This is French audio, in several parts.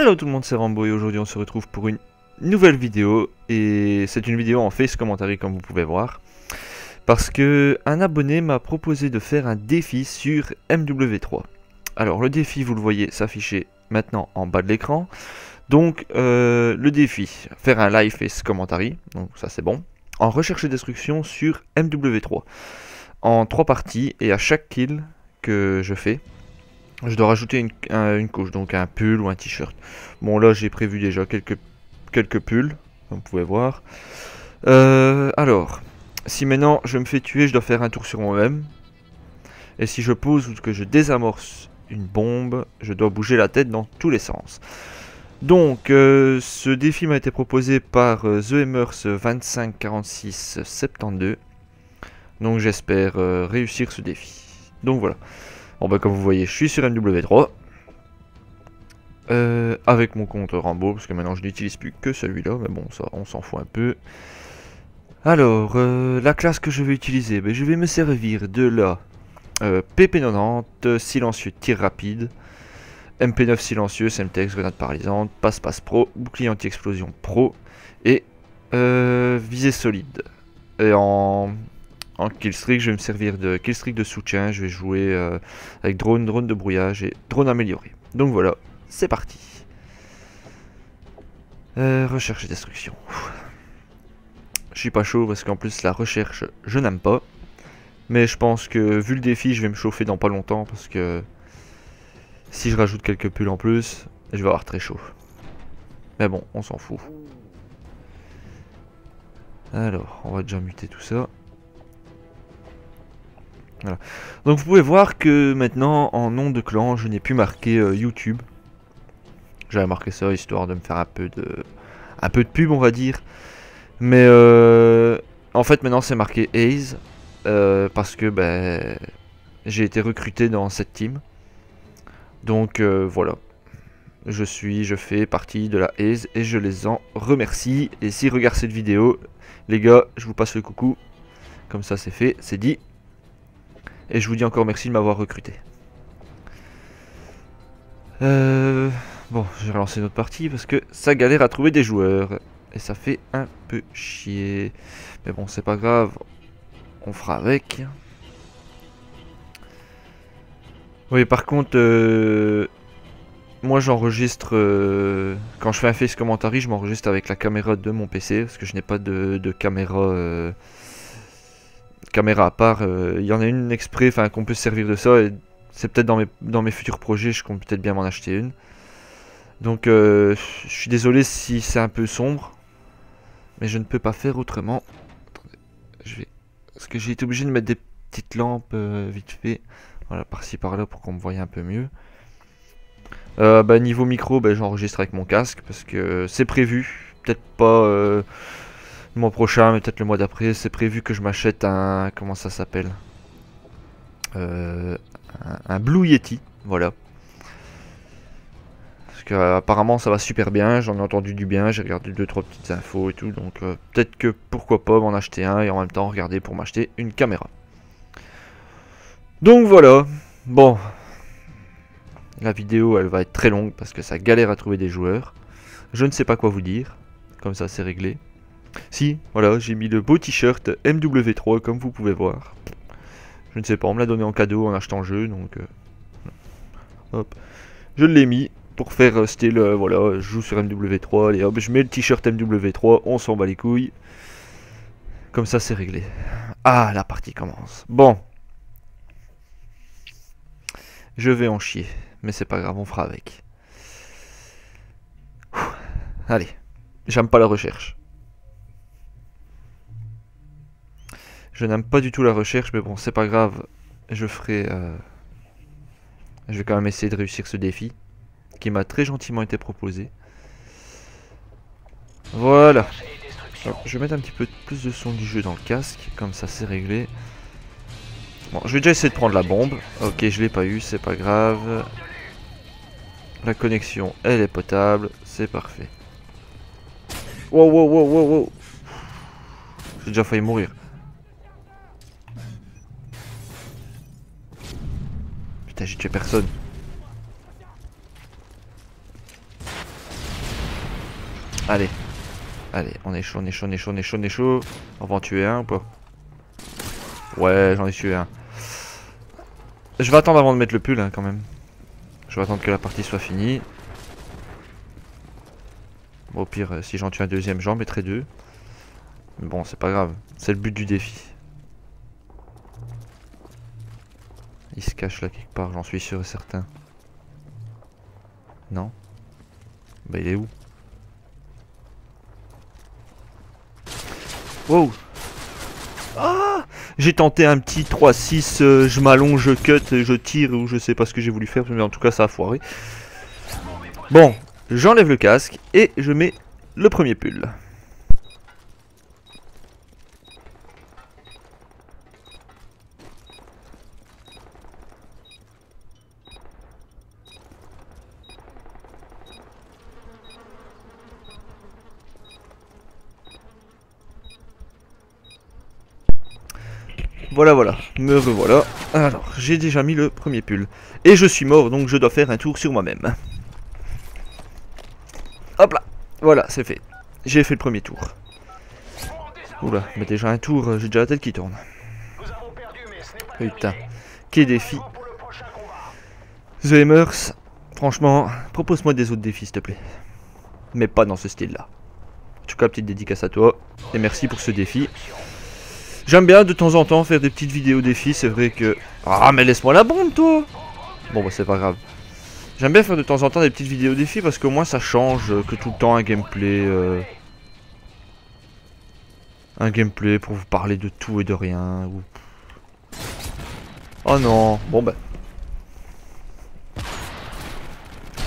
Hello tout le monde, c'est Rambo et aujourd'hui on se retrouve pour une nouvelle vidéo. Et c'est une vidéo en face commentary comme vous pouvez voir. Parce que un abonné m'a proposé de faire un défi sur MW3. Alors le défi vous le voyez s'afficher maintenant en bas de l'écran. Donc euh, le défi, faire un live face commentary, donc ça c'est bon, en recherche et destruction sur MW3 en trois parties et à chaque kill que je fais je dois rajouter une, couche, donc un pull ou un t-shirt. Bon là j'ai prévu déjà quelques, quelques pulls, comme vous pouvez voir. Euh, alors, si maintenant je me fais tuer, je dois faire un tour sur moi-même. Et si je pose ou que je désamorce une bombe, je dois bouger la tête dans tous les sens. Donc, euh, ce défi m'a été proposé par euh, The Emers 254672. Donc j'espère réussir ce défi. Donc voilà. Bon bah comme vous voyez, je suis sur MW3. Euh, avec mon compte Rambo, parce que maintenant je n'utilise plus que celui-là, mais bon, ça, on s'en fout un peu. Alors, euh, la classe que je vais utiliser, ben, je vais me servir de la euh, PP90, silencieux tir rapide, MP9 silencieux, Semtex, grenade paralysante, passe-passe pro, bouclier anti-explosion pro, et visée solide. Et en en killstreak, je vais me servir de killstreak de soutien. Je vais jouer euh, avec drone, drone de brouillage et drone amélioré. Donc voilà, c'est parti. Euh, recherche et destruction. Je suis pas chaud parce qu'en plus la recherche, je n'aime pas. Mais je pense que vu le défi, je vais me chauffer dans pas longtemps parce que si je rajoute quelques pulls en plus, je vais avoir très chaud. Mais bon, on s'en fout. Alors, on va déjà muter tout ça. Donc vous pouvez voir que maintenant en nom de clan je n'ai plus marqué euh, YouTube. J'avais marqué ça histoire de me faire un peu de un peu de pub on va dire. Mais euh, en fait maintenant c'est marqué Aze euh, parce que ben j'ai été recruté dans cette team. Donc voilà. Je suis, je fais partie de la Aze et je les en remercie. Et s'ils regardent cette vidéo, les gars, je vous passe le coucou. Comme ça c'est fait, c'est dit. Et je vous dis encore merci de m'avoir recruté. Euh, bon, je vais relancer notre partie parce que ça galère à trouver des joueurs. Et ça fait un peu chier. Mais bon, c'est pas grave. On fera avec. Oui, par contre, euh, moi j'enregistre, euh, quand je fais un face commentary, je m'enregistre avec la caméra de mon PC, parce que je n'ai pas de, caméra caméra à part. Euh, il y en a une exprès, enfin qu'on peut se servir de ça. Et c'est peut-être dans mes, futurs projets, je compte peut-être bien m'en acheter une. Donc euh, je suis désolé si c'est un peu sombre. Mais je ne peux pas faire autrement. Attendez, je vais... Parce que j'ai été obligé de mettre des petites lampes euh, vite fait. Voilà, par-ci par-là pour qu'on me voie un peu mieux. bah, niveau micro, bah, j'enregistre avec mon casque parce que c'est prévu. Peut-être pas le mois prochain, mais peut-être le mois d'après, c'est prévu que je m'achète un... Comment ça s'appelle? Euh, un, Blue Yeti, voilà. Parce que euh, apparemment ça va super bien, j'en ai entendu du bien, j'ai regardé 2-3 petites infos et tout, donc euh, peut-être que pourquoi pas m'en acheter un et en même temps regarder pour m'acheter une caméra. Donc voilà, bon, la vidéo elle va être très longue parce que ça galère à trouver des joueurs. Je ne sais pas quoi vous dire, comme ça c'est réglé. Si, voilà, j'ai mis le beau t-shirt MW3 comme vous pouvez voir. Je ne sais pas, on me l'a donné en cadeau en achetant le jeu, donc... Euh, hop. Je l'ai mis pour faire euh, style, euh, voilà, je joue sur MW3, allez hop, je mets le t-shirt MW3, on s'en bat les couilles. Comme ça, c'est réglé. Ah, la partie commence. Bon. Je vais en chier, mais c'est pas grave, on fera avec. Allez, j'aime pas la recherche. Je n'aime pas du tout la recherche, mais bon, c'est pas grave. Je ferai... Euh, je vais quand même essayer de réussir ce défi. Qui m'a très gentiment été proposé. Voilà. je vais mettre un petit peu plus de son du jeu dans le casque. Comme ça, c'est réglé. Bon, je vais déjà essayer de prendre la bombe. Ok, je l'ai pas eu, c'est pas grave. La connexion, elle est potable. C'est parfait. Wow, wow, wow, wow, wow. J'ai déjà failli mourir. J'ai tué personne. Allez. Allez, on est chaud, on est chaud, on est chaud, on est chaud, on est chaud. On va en tuer un ou pas? Ouais, j'en ai tué un. Je vais attendre avant de mettre le pull hein, quand même. Je vais attendre que la partie soit finie. au pire, euh, si j'en tue un deuxième, j'en mettrai deux. Mais bon, c'est pas grave. C'est le but du défi. Il se cache là quelque part, j'en suis sûr et certain. Non? Bah il est où? Wow Ah J'ai tenté un petit 3-6, euh, je m'allonge, je cut, je tire, ou je sais pas ce que j'ai voulu faire, mais en tout cas ça a foiré. Bon, j'enlève le casque et je mets le premier pull. Voilà, voilà, me revoilà. Alors, j'ai déjà mis le premier pull. Et je suis mort, donc je dois faire un tour sur moi-même. Hop là, voilà, c'est fait. J'ai fait le premier tour. Oula, mais déjà un tour, j'ai déjà la tête qui tourne. Putain, quel défi. The franchement, propose-moi des autres défis, s'il te plaît. Mais pas dans ce style-là. En tout cas, petite dédicace à toi. Et merci pour ce défi. J'aime bien de temps en temps faire des petites vidéos défis, c'est vrai que... Ah mais laisse-moi la bombe toi Bon bah c'est pas grave. J'aime bien faire de temps en temps des petites vidéos défis parce qu'au moins ça change que tout le temps un gameplay... Euh, un gameplay pour vous parler de tout et de rien. Oh non, bon bah...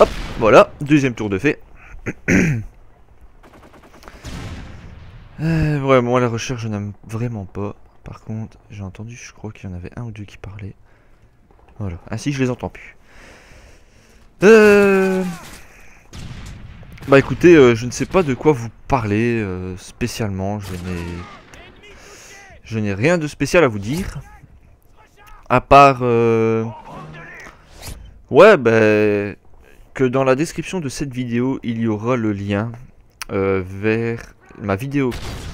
Hop, voilà, deuxième tour de fait. Euh, ouais, moi la recherche je n'aime vraiment pas. Par contre, j'ai entendu, je crois qu'il y en avait un ou deux qui parlaient. Voilà, ainsi je les entends plus. Euh... Bah écoutez, euh, je ne sais pas de quoi vous parlez euh, spécialement. Je n'ai... Je n'ai rien de spécial à vous dire. À part... Ouais, ben... Que dans la description de cette vidéo, il y aura le lien vers ma vidéo,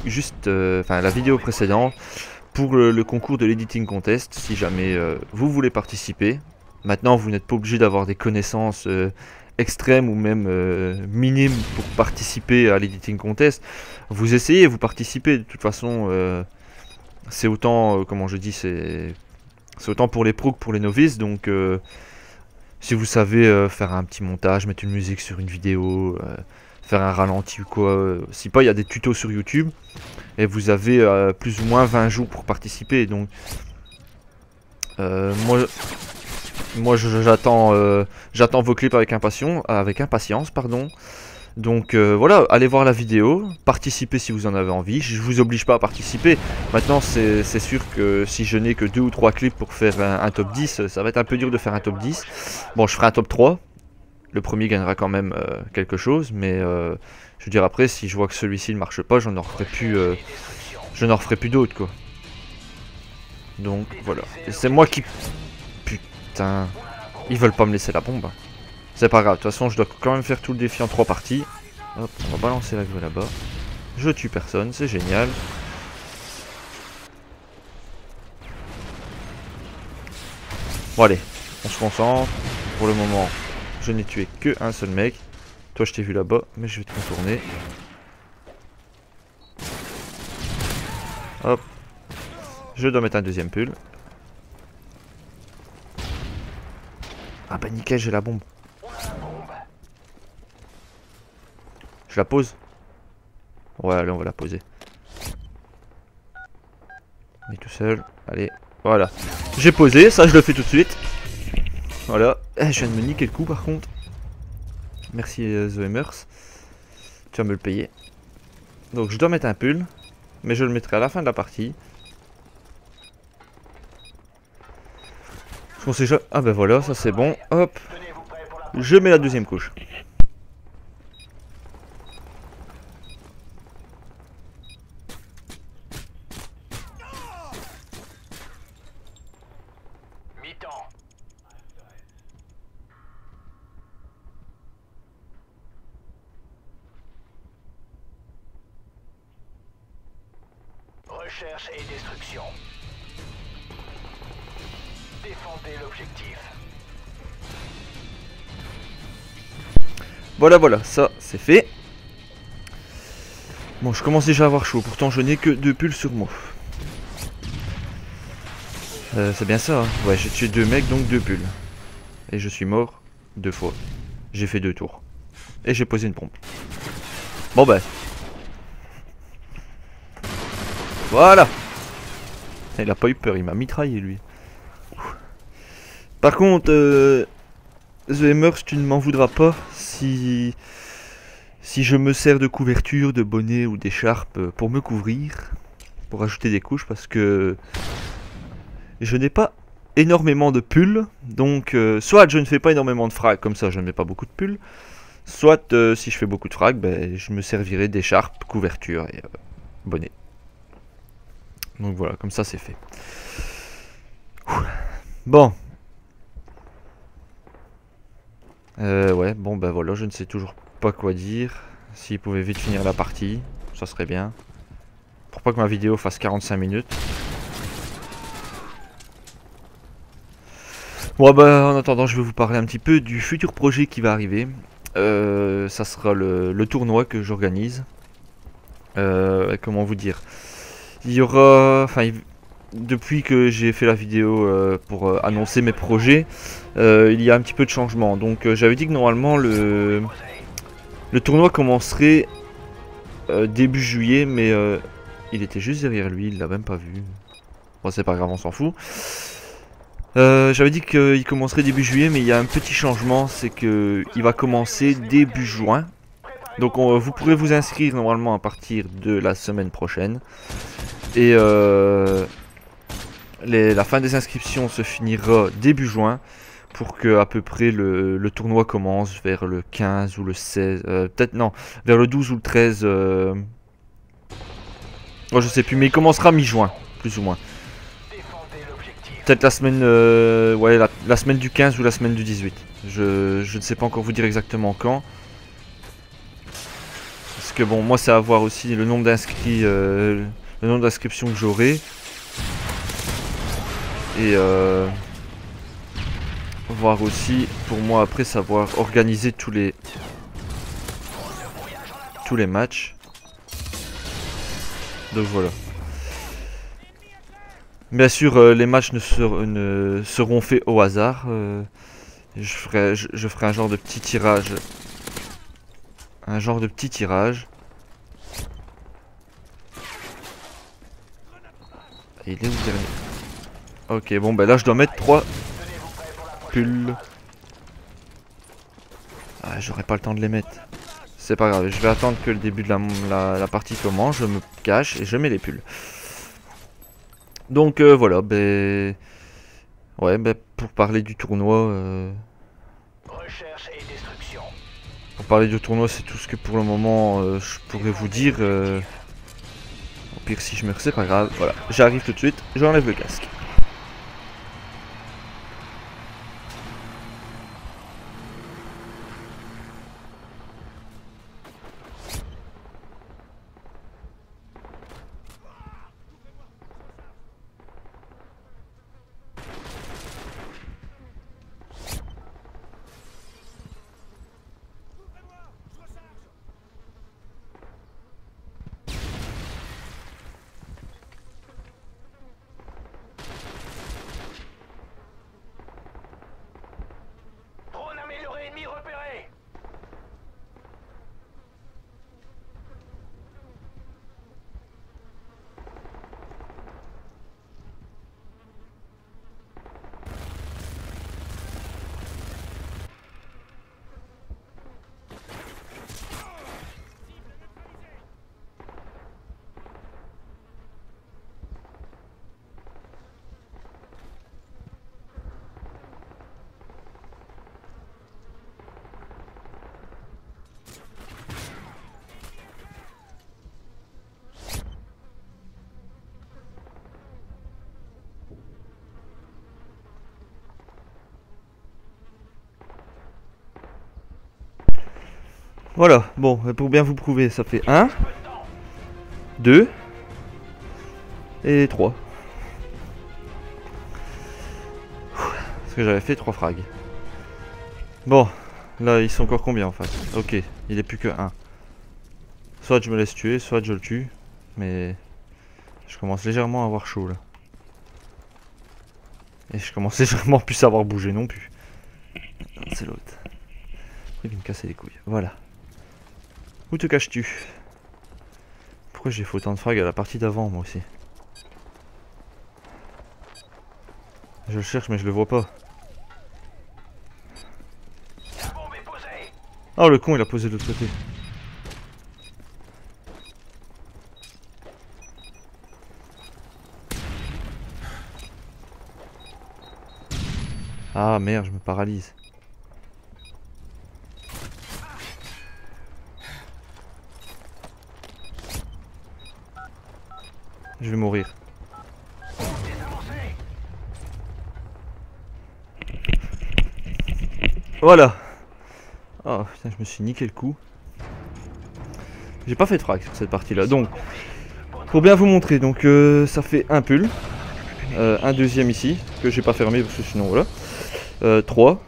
juste, euh, enfin la vidéo précédente, pour le, concours de l'editing contest, si jamais euh, vous voulez participer. Maintenant, vous n'êtes pas obligé d'avoir des connaissances euh, extrêmes ou même minimes pour participer à l'editing contest. Vous essayez, vous participez. De toute façon, c'est autant, comment je dis, c'est autant pour les pros que pour les novices. Donc, si vous savez faire un petit montage, mettre une musique sur une vidéo faire un ralenti ou quoi. Si pas, il y a des tutos sur YouTube. Et vous avez euh, plus ou moins 20 jours pour participer. Donc, euh, moi, moi j'attends euh, j'attends vos clips avec impatience. Avec impatience pardon. Donc voilà, allez voir la vidéo, participez si vous en avez envie, je vous oblige pas à participer. Maintenant c'est sûr que si je n'ai que deux ou trois clips pour faire un, un, top 10, ça va être un peu dur de faire un top 10. Bon je ferai un top 3, le premier gagnera quand même euh, quelque chose, mais euh, je veux dire après, si je vois que celui-ci ne marche pas, referai plus, euh, je n'en referai plus d'autres quoi. Donc voilà, c'est moi qui, putain, ils veulent pas me laisser la bombe. C'est pas grave, de toute façon je dois quand même faire tout le défi en trois parties. Hop, on va balancer la grue là-bas. Je tue personne, c'est génial. Bon allez, on se concentre. Pour le moment, je n'ai tué que un seul mec. Toi, je t'ai vu là-bas, mais je vais te contourner. Hop. Je dois mettre un deuxième pull. Ah bah nickel, j'ai la bombe. Je la pose Ouais, allez, on va la poser. Mais tout seul. Allez, voilà. J'ai posé, ça je le fais tout de suite. Voilà. Eh, je viens de me niquer le coup par contre. Merci euh, Zoemers. Tu vas me le payer. Donc je dois mettre un pull. Mais je le mettrai à la fin de la partie. Je. Ah ben voilà, ça c'est bon. Hop. Je mets la deuxième couche. Voilà, ça c'est fait. Bon, je commence déjà à avoir chaud, pourtant je n'ai que deux pulls sur moi. Euh, c'est bien ça, hein. Ouais, j'ai tué deux mecs, donc deux pulls. Et je suis mort deux fois. J'ai fait deux tours. Et j'ai posé une pompe. Bon ben. Voilà Il a pas eu peur, il m'a mitraillé lui. Par contre, euh, The Hammers, tu ne m'en voudras pas si si je me sers de couverture, de bonnet ou d'écharpe pour me couvrir, pour ajouter des couches, parce que je n'ai pas énormément de pulls, donc euh, soit je ne fais pas énormément de frags, comme ça je ne mets pas beaucoup de pulls, soit euh, si je fais beaucoup de frags, ben, je me servirai d'écharpe, couverture et euh, bonnet. Donc voilà, comme ça c'est fait. Bon. Ouais, bon ben voilà, je ne sais toujours pas quoi dire. S'il pouvait vite finir la partie, ça serait bien. Pour pas que ma vidéo fasse 45 minutes. Bon bah en attendant je vais vous parler un petit peu du futur projet qui va arriver. Euh, ça sera le, tournoi que j'organise. Euh, comment vous dire? Il y aura... Enfin, depuis que j'ai fait la vidéo euh, pour annoncer mes projets, il y a un petit peu de changement. Donc j'avais dit que normalement le, le tournoi commencerait début juillet, mais il était juste derrière lui, il l'a même pas vu. Bon c'est pas grave, on s'en fout. Euh, j'avais dit qu'il commencerait début juillet, mais il y a un petit changement, c'est qu'il va commencer début juin. Donc vous pourrez vous inscrire normalement à partir de la semaine prochaine. Et euh, la fin des inscriptions se finira début juin pour que à peu près le, tournoi commence vers le 15 ou le 16, euh, peut-être non, vers le 12 ou le 13. Euh, oh, je sais plus, mais il commencera mi-juin, plus ou moins. Peut-être la semaine euh, ouais, la, semaine du 15 ou la semaine du 18. Je, ne sais pas encore vous dire exactement quand. Parce que bon, moi c'est à voir aussi le nombre d'inscrits, euh, le nombre d'inscriptions que j'aurai. Et euh, voir aussi pour moi après savoir organiser tous les tous les matchs. Donc voilà. Bien sûr, euh, les matchs ne, seront faits au hasard. Euh, je, ferai, un genre de petit tirage. Un genre de petit tirage. Il est où dernier Ok, bon, ben là, je dois mettre 3 pulls. Ah, j'aurai pas le temps de les mettre. C'est pas grave, je vais attendre que le début de la, la partie commence. Je me cache et je mets les pulls. Donc euh, voilà, ben... Ouais, ben pour parler du tournoi... Euh... Pour parler du tournoi, c'est tout ce que pour le moment euh, je pourrais vous dire. Au pire, si je me c'est pas grave. Voilà, j'arrive tout de suite, j'enlève le casque. Voilà, bon, pour bien vous prouver, ça fait 1, 2, Et 3. Parce que j'avais fait 3 frags. Bon, là ils sont encore combien en face Ok, il est plus que 1. Soit je me laisse tuer, soit je le tue. Mais je commence légèrement à avoir chaud là. Et je commence légèrement plus à avoir bougé non plus. C'est l'autre. Il me casser les couilles. Voilà. Où te caches-tu? Pourquoi j'ai fait autant de frags à la partie d'avant moi aussi? Je le cherche mais je le vois pas. Oh le con il a posé de l'autre côté. Ah merde, je me paralyse. Je vais mourir. Voilà. Oh putain, je me suis niqué le coup. J'ai pas fait de frag sur cette partie-là. Donc, pour bien vous montrer, donc euh, ça fait un pull. Euh, un deuxième ici, que j'ai pas fermé parce que sinon voilà. Euh, 3.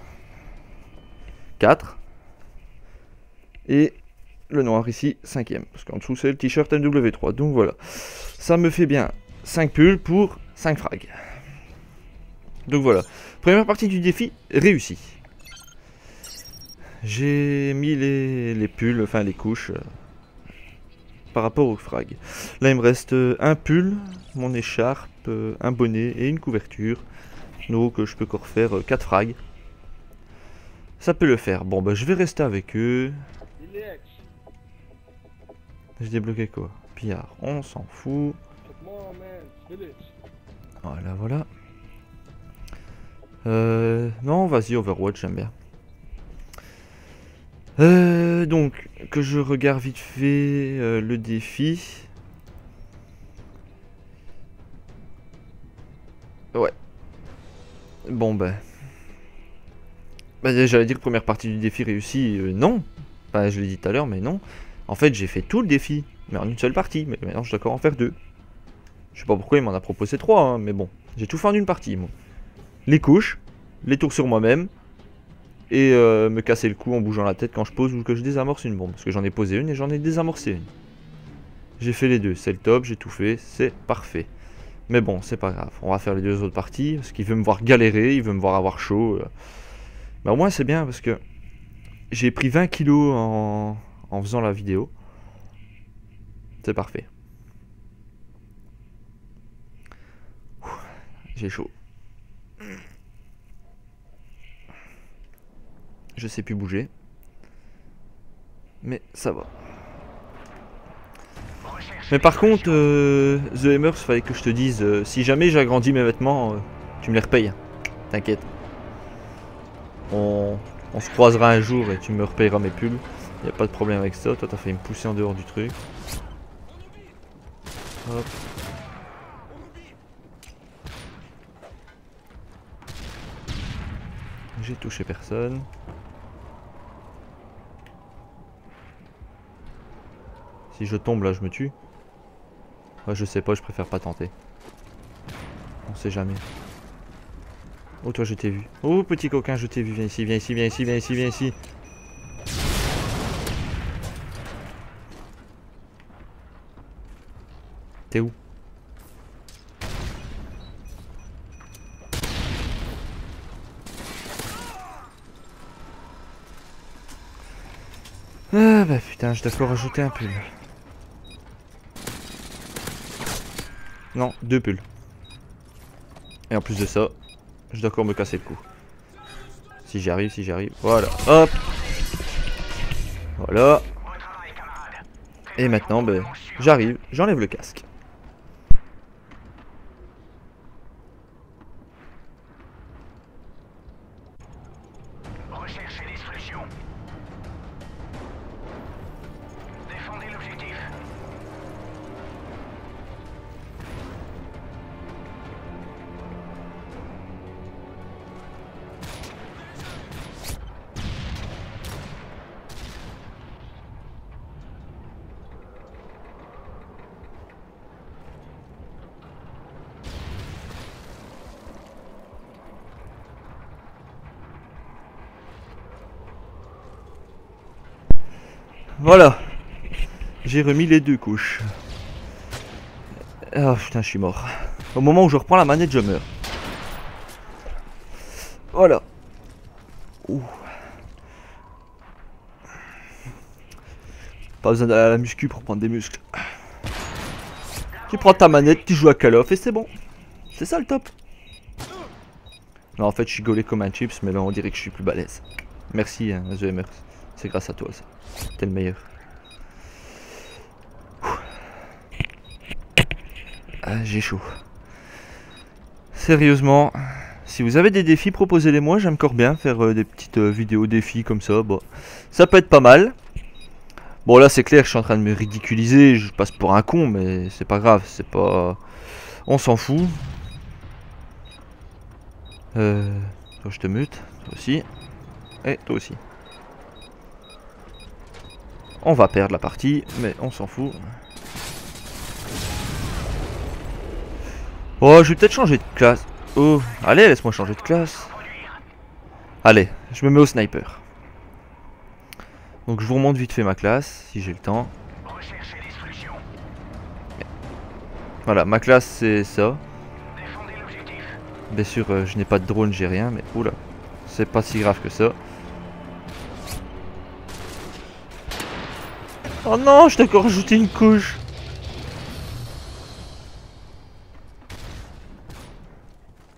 4. Et le noir ici, cinquième. Parce qu'en dessous c'est le t-shirt MW3. Donc voilà. Ça me fait bien 5 pulls pour 5 frags. Donc voilà. Première partie du défi réussie. J'ai mis les, pulls, enfin les couches, euh, par rapport au frag. Là, il me reste euh, un pull, mon écharpe, euh, un bonnet et une couverture. Donc, je peux encore faire 4 frags. Ça peut le faire. Bon, bah, je vais rester avec eux. J'ai débloqué quoi? Pillard, on s'en fout. Voilà, voilà. Euh, non, vas-y, Overwatch, j'aime bien. Euh, donc, que je regarde vite fait euh, le défi. Ouais. Bon, ben. Bah, j'allais dire première partie du défi réussie, euh, non. Bah, je l'ai dit tout à l'heure, mais non. En fait, j'ai fait tout le défi, mais en une seule partie. Mais maintenant, je suis d'accord en faire deux. Je sais pas pourquoi il m'en a proposé trois, hein, mais bon. J'ai tout fait en une partie. Les couches, les tours sur moi-même, et euh, me casser le cou en bougeant la tête quand je pose ou que je désamorce une bombe. Parce que j'en ai posé une et j'en ai désamorcé une. J'ai fait les deux, c'est le top, j'ai tout fait, c'est parfait. Mais bon, c'est pas grave, on va faire les deux autres parties, parce qu'il veut me voir galérer, il veut me voir avoir chaud. euh. Mais au moins c'est bien, parce que j'ai pris 20 kilos en, en faisant la vidéo. C'est parfait. J'ai chaud. Je sais plus bouger. Mais ça va. Mais par contre, euh, The Hammers, fallait que je te dise, euh, si jamais j'agrandis mes vêtements, euh, tu me les repayes. T'inquiète. On, on se croisera un jour et tu me repayeras mes pulls. Y a pas de problème avec ça. Toi, t'as fait me pousser en dehors du truc. Hop. J'ai touché personne. Si je tombe là, je me tue. Ouais, je sais pas, je préfère pas tenter. On sait jamais. Oh, toi, je t'ai vu. Oh, petit coquin, je t'ai vu. Viens ici, viens ici, viens ici, viens ici, viens ici. Où? Ah bah putain, je dois rajouter un pull. Non, deux pulls. Et en plus de ça, je dois encore me casser le cou. Si j'y arrive, si j'y arrive. Voilà, hop Voilà. Et maintenant, ben, j'arrive, j'enlève le casque. Voilà. J'ai remis les deux couches. Ah putain, je suis mort. Au moment où je reprends la manette, je meurs. Voilà. Ouh. Pas besoin d'aller à la muscu pour prendre des muscles. Tu prends ta manette, tu joues à Call of et c'est bon. C'est ça le top. Non, en fait, je suis gaulé comme un chips, mais là, on dirait que je suis plus balèze. Merci, hein, The Hammer. C'est grâce à toi, ça. T'es le meilleur. Ah, j'ai chaud. Sérieusement, si vous avez des défis, proposez-les moi. J'aime encore bien faire euh, des petites euh, vidéos défis comme ça. Bon, ça peut être pas mal. Bon, là, c'est clair, je suis en train de me ridiculiser. Je passe pour un con, mais c'est pas grave. C'est pas. On s'en fout. Euh. Toi, je te mute. Toi aussi. Et toi aussi. On va perdre la partie, mais on s'en fout. Oh, je vais peut-être changer de classe. Oh, allez, laisse-moi changer de classe. Allez, je me mets au sniper. Donc je vous remonte vite fait ma classe, si j'ai le temps. Voilà, ma classe c'est ça. Bien sûr, euh, je n'ai pas de drone, j'ai rien, mais oula, c'est pas si grave que ça. Oh non, je t'ai encore rajouté une couche.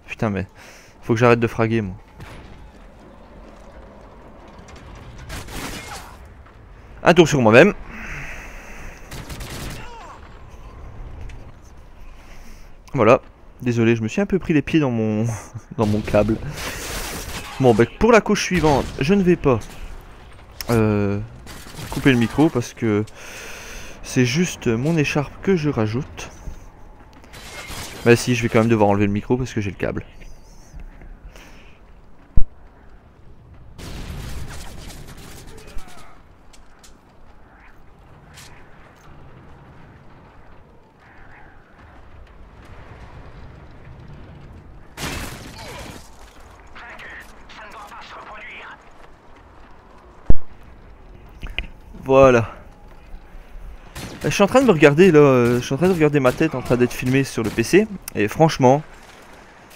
Putain, mais faut que j'arrête de fraguer, moi. Un tour sur moi-même. Voilà. Désolé, je me suis un peu pris les pieds dans mon dans mon câble. Bon, bah, pour la couche suivante, je ne vais pas euh, couper le micro parce que c'est juste mon écharpe que je rajoute. Bah si, je vais quand même devoir enlever le micro parce que j'ai le câble. Vaincu. Ça ne doit pas se reproduire. Voilà. Euh, Je suis en train de me regarder là, euh, je suis en train de regarder ma tête en train d'être filmé sur le PC et franchement,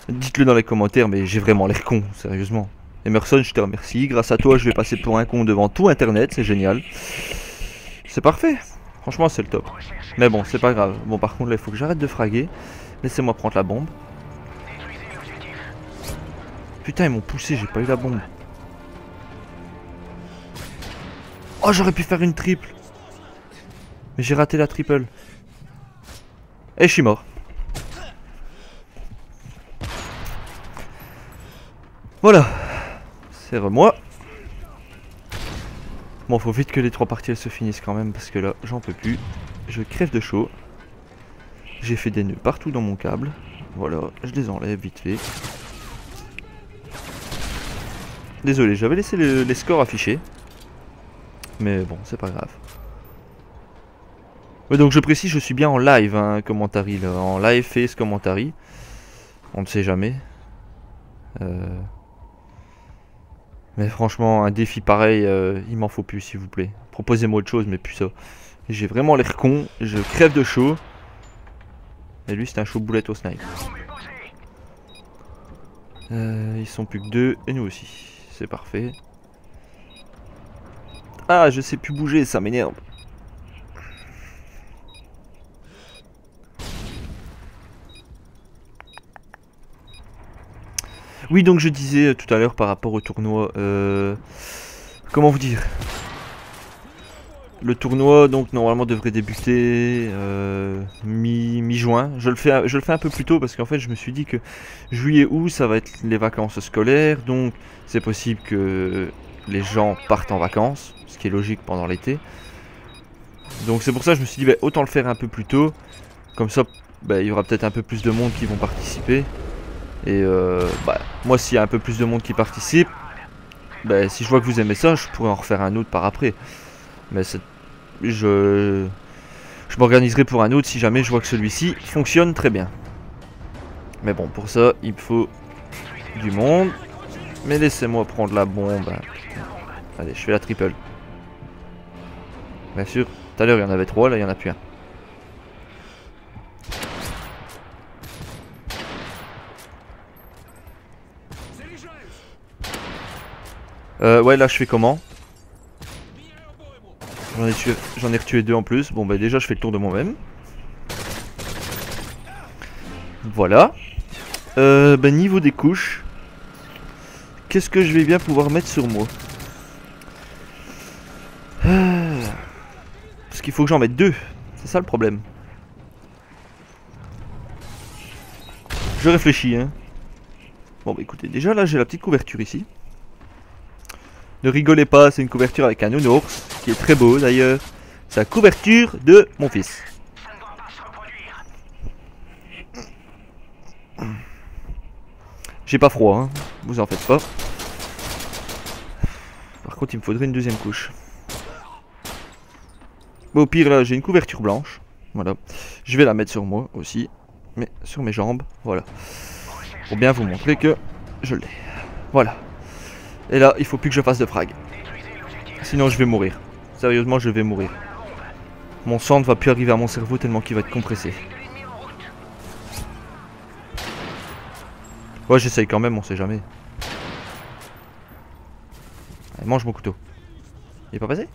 dites-le dans les commentaires mais j'ai vraiment l'air con, sérieusement. Emerson, je te remercie, grâce à toi je vais passer pour un con devant tout internet, c'est génial. C'est parfait, franchement c'est le top. Mais bon, c'est pas grave. Bon par contre là il faut que j'arrête de fraguer. Laissez-moi prendre la bombe. Putain ils m'ont poussé, j'ai pas eu la bombe. Oh j'aurais pu faire une triple. Mais j'ai raté la triple. Et je suis mort. Voilà. C'est moi. Bon faut vite que les trois parties se finissent quand même parce que là j'en peux plus. Je crève de chaud. J'ai fait des nœuds partout dans mon câble. Voilà, je les enlève vite fait. Désolé, j'avais laissé le- les scores affichés. Mais bon, c'est pas grave. Ouais, donc je précise, je suis bien en live, hein, commentary, là, en live face commentary. On ne sait jamais. Euh, Mais franchement, un défi pareil, euh, il m'en faut plus, s'il vous plaît. Proposez-moi autre chose, mais plus ça. J'ai vraiment l'air con, je crève de chaud. Et lui, c'est un chaud boulette au snipe. Euh, ils sont plus que deux, et nous aussi. C'est parfait. Ah, je sais plus bouger, ça m'énerve. Oui, donc je disais euh, tout à l'heure par rapport au tournoi. euh, comment vous dire? Le tournoi, donc normalement devrait débuter euh, mi- mi-juin. je le fais, je le fais un peu plus tôt parce qu'en fait, je me suis dit que juillet-août, ça va être les vacances scolaires, donc c'est possible que les gens partent en vacances, qui est logique pendant l'été. Donc c'est pour ça que je me suis dit, bah, autant le faire un peu plus tôt, comme ça, bah, il y aura peut-être un peu plus de monde qui vont participer. Et euh, bah, moi, s'il y a un peu plus de monde qui participe, bah, si je vois que vous aimez ça, je pourrais en refaire un autre par après. Mais je, je m'organiserai pour un autre si jamais je vois que celui-ci fonctionne très bien. Mais bon, pour ça, il faut du monde. Mais laissez-moi prendre la bombe. Allez, je fais la triple. Bien sûr, tout à l'heure il y en avait trois, là il y en a plus un. Euh, ouais, là je fais comment? J'en ai, ai retué deux en plus. Bon, bah déjà je fais le tour de moi-même. Voilà. Euh, bah niveau des couches. Qu'est-ce que je vais bien pouvoir mettre sur moi Ah. Parce qu'il faut que j'en mette deux. C'est ça le problème. Je réfléchis, hein. Bon, bah écoutez, déjà là j'ai la petite couverture ici. Ne rigolez pas, c'est une couverture avec un nounours, qui est très beau d'ailleurs. C'est la couverture de mon fils. J'ai pas froid, hein. vous en faites pas. Par contre, il me faudrait une deuxième couche. Bon, au pire, j'ai une couverture blanche. Voilà. Je vais la mettre sur moi aussi. Mais sur mes jambes. Voilà. Pour bien vous montrer que je l'ai. Voilà. Et là, il faut plus que je fasse de frag. Sinon, je vais mourir. Sérieusement, je vais mourir. Mon sang ne va plus arriver à mon cerveau tellement qu'il va être compressé. Ouais, j'essaye quand même, on sait jamais. Allez, mange mon couteau. Il est pas passé?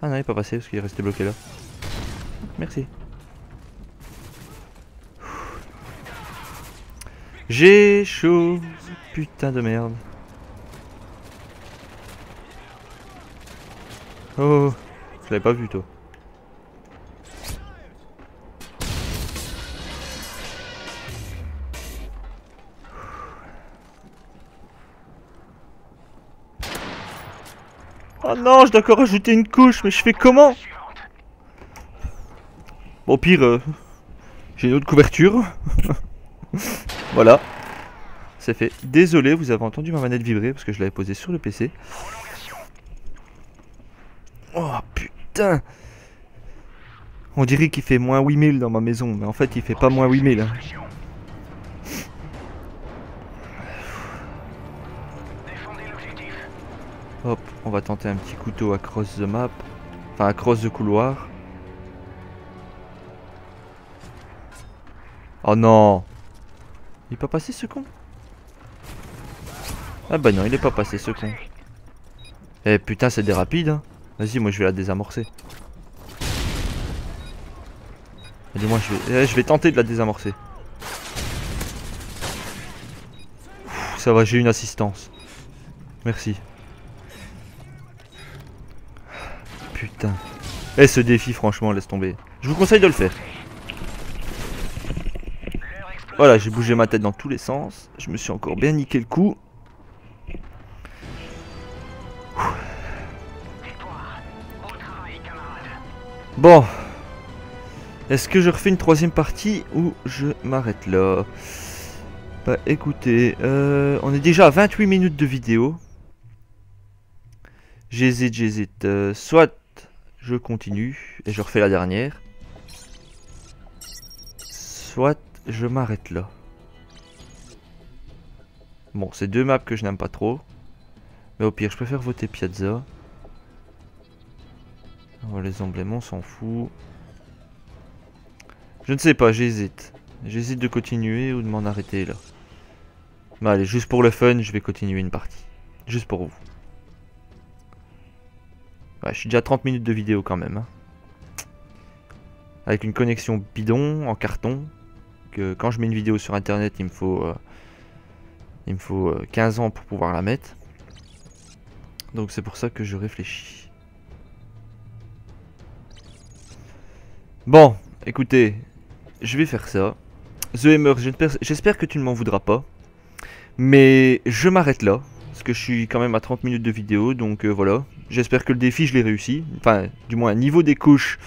Ah non, il est pas passé parce qu'il est resté bloqué là. Merci. J'ai chaud. Putain de merde. Oh, je l'avais pas vu toi. Oh non, je dois encore rajouter une couche, mais je fais comment? Bon, pire, euh, j'ai une autre couverture. voilà. C'est fait. Désolé, vous avez entendu ma manette vibrer parce que je l'avais posée sur le PC. Oh putain On dirait qu'il fait moins 8000 dans ma maison, mais en fait il fait pas moins 8000. hein. Hop, on va tenter un petit couteau across the map. Enfin, across the couloir. Oh non Il est pas passé ce con? Ah bah non, il est pas passé ce con. Eh putain, c'est des rapides. Hein. Vas-y, moi je vais la désamorcer. Dis-moi, je vais... eh, je vais tenter de la désamorcer. Ça va, j'ai une assistance. Merci. Putain. Eh ce défi franchement laisse tomber. Je vous conseille de le faire. Voilà, j'ai bougé ma tête dans tous les sens. Je me suis encore bien niqué le coup. Bon. Est-ce que je refais une troisième partie ou je m'arrête là? Bah écoutez, euh, on est déjà à 28 minutes de vidéo. J'hésite, j'hésite. Euh, soit je continue et je refais la dernière. Soit je m'arrête là. Bon, c'est deux maps que je n'aime pas trop. Mais au pire, je préfère voter Piazza. Oh, les emblèmes, on s'en fout. Je ne sais pas, j'hésite. J'hésite de continuer ou de m'en arrêter là. Mais allez, juste pour le fun, je vais continuer une partie. Juste pour vous. Je suis déjà à 30 minutes de vidéo quand même. hein. Avec une connexion bidon en carton. Que quand je mets une vidéo sur internet, il me faut, euh, il me faut euh, 15 ans pour pouvoir la mettre. Donc c'est pour ça que je réfléchis. Bon, écoutez, je vais faire ça. The Hammer, j'espère j'espère que tu ne m'en voudras pas. Mais je m'arrête là. Parce que je suis quand même à 30 minutes de vidéo. Donc euh, voilà. J'espère que le défi, je l'ai réussi. Enfin, du moins, niveau des couches,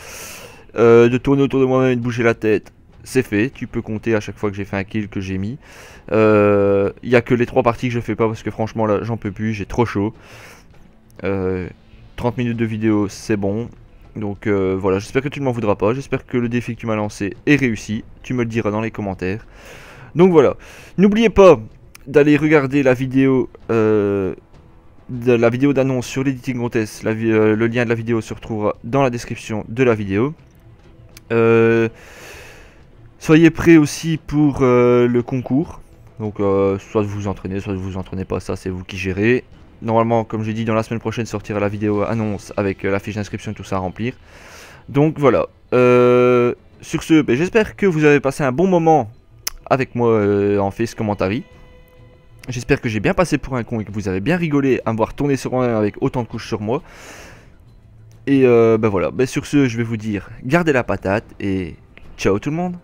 euh, de tourner autour de moi-même et de bouger la tête, c'est fait. Tu peux compter à chaque fois que j'ai fait un kill que j'ai mis. Il n'y a que les trois parties que je fais pas parce que franchement, là, j'en peux plus. J'ai trop chaud. Euh, 30 minutes de vidéo, c'est bon. Donc euh, voilà, j'espère que tu ne m'en voudras pas. J'espère que le défi que tu m'as lancé est réussi. Tu me le diras dans les commentaires. Donc voilà. N'oubliez pas d'aller regarder la vidéo euh, de la vidéo d'annonce sur l'editing vi- euh, le lien de la vidéo se retrouvera dans la description de la vidéo. Euh, soyez prêts aussi pour euh, le concours. Donc soit vous vous entraînez, soit vous vous entraînez pas, ça c'est vous qui gérez. Normalement, comme j'ai dit, dans la semaine prochaine sortira la vidéo annonce avec la fiche d'inscription, tout ça à remplir. Donc voilà. Sur ce, ben, j'espère que vous avez passé un bon moment avec moi en face commentary. J'espère que j'ai bien passé pour un con et que vous avez bien rigolé à me voir tourner sur un avec autant de couches sur moi. Et euh, ben voilà, ben sur ce, je vais vous dire, gardez la patate et ciao tout le monde